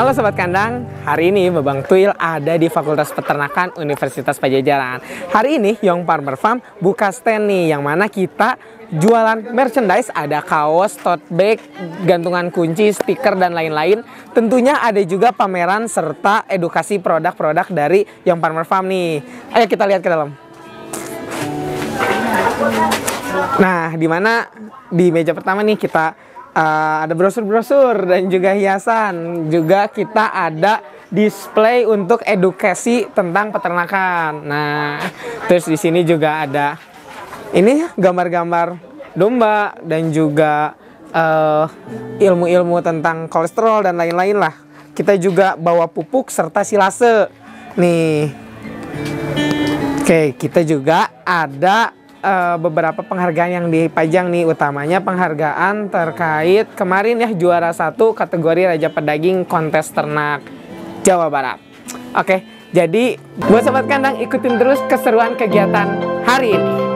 Halo Sobat Kandang, hari ini Babang Tuil ada di Fakultas Peternakan Universitas Pajajaran. Hari ini Young Farmer Farm buka stand nih, yang mana kita jualan merchandise, ada kaos, tote bag, gantungan kunci, stiker, dan lain-lain. Tentunya ada juga pameran serta edukasi produk-produk dari Young Farmer Farm nih. Ayo kita lihat ke dalam. Nah, di mana di meja pertama nih kita uh, ada brosur-brosur dan juga hiasan. Juga kita ada display untuk edukasi tentang peternakan. Nah, terus di sini juga ada ini gambar-gambar domba dan juga uh, ilmu-ilmu tentang kolesterol dan lain-lain lah. Kita juga bawa pupuk serta silase. Nih. Oke, kita juga ada uh, beberapa penghargaan yang dipajang nih utamanya penghargaan terkait kemarin ya juara satu kategori Raja Pedaging kontes ternak Jawa Barat. Oke, jadi buat sobat kandang ikutin terus keseruan kegiatan hari ini.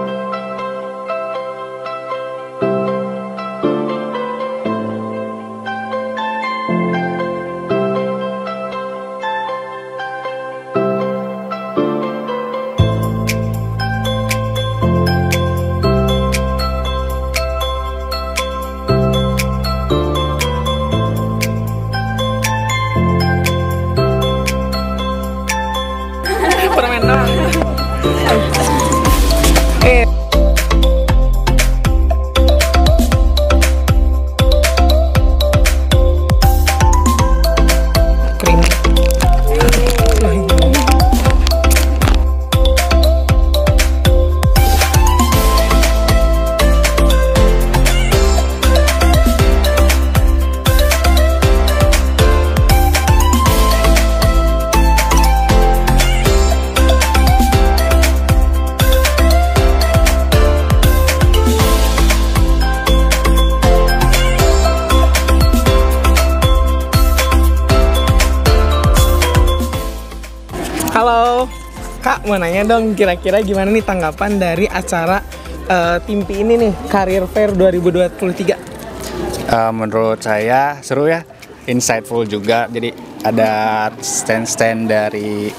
Mau nanya dong kira-kira gimana nih tanggapan dari acara uh, Timpi ini nih Career Fair 2023? Uh, menurut saya seru ya, insightful juga. Jadi ada stand-stand dari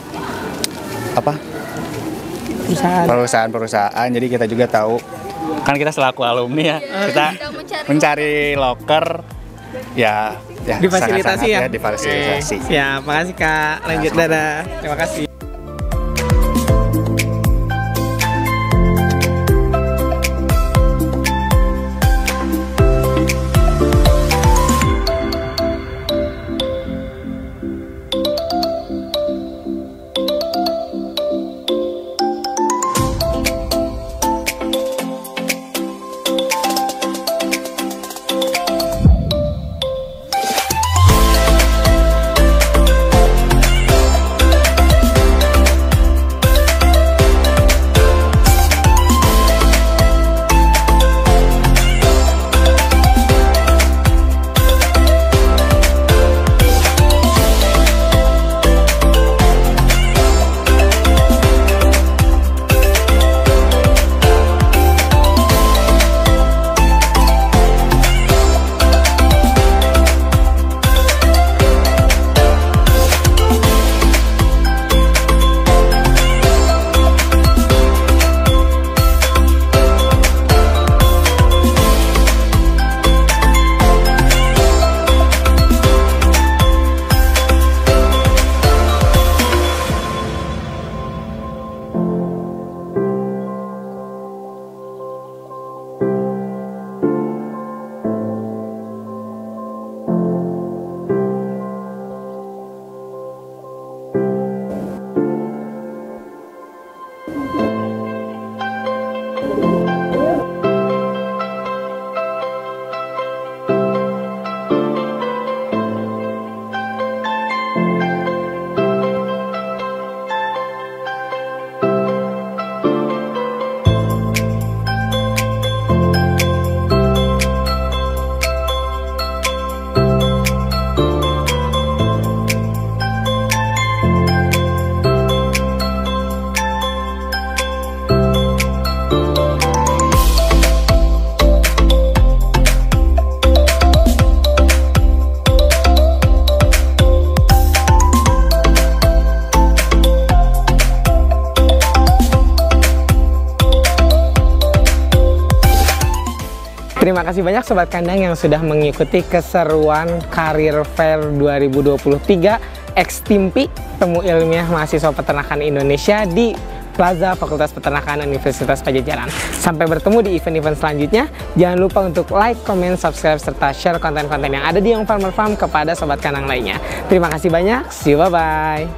apa? Perusahaan-perusahaan. Jadi kita juga tahu kan kita selaku alumni ya, kita mencari locker ya ya difasilitasi ya? ya difasilitasi. Oke. Ya, makasih Kak. Lanjut dadah. Terima kasih. Terima kasih banyak Sobat Kandang yang sudah mengikuti keseruan Karir Fair 2023 Ekstimpi Temu Ilmiah Mahasiswa Peternakan Indonesia di Plaza Fakultas Peternakan Universitas Pajajaran. Sampai bertemu di event-event selanjutnya. Jangan lupa untuk like, comment, subscribe, serta share konten-konten yang ada di Young Farmer Farm kepada Sobat Kandang lainnya. Terima kasih banyak. See you, bye-bye.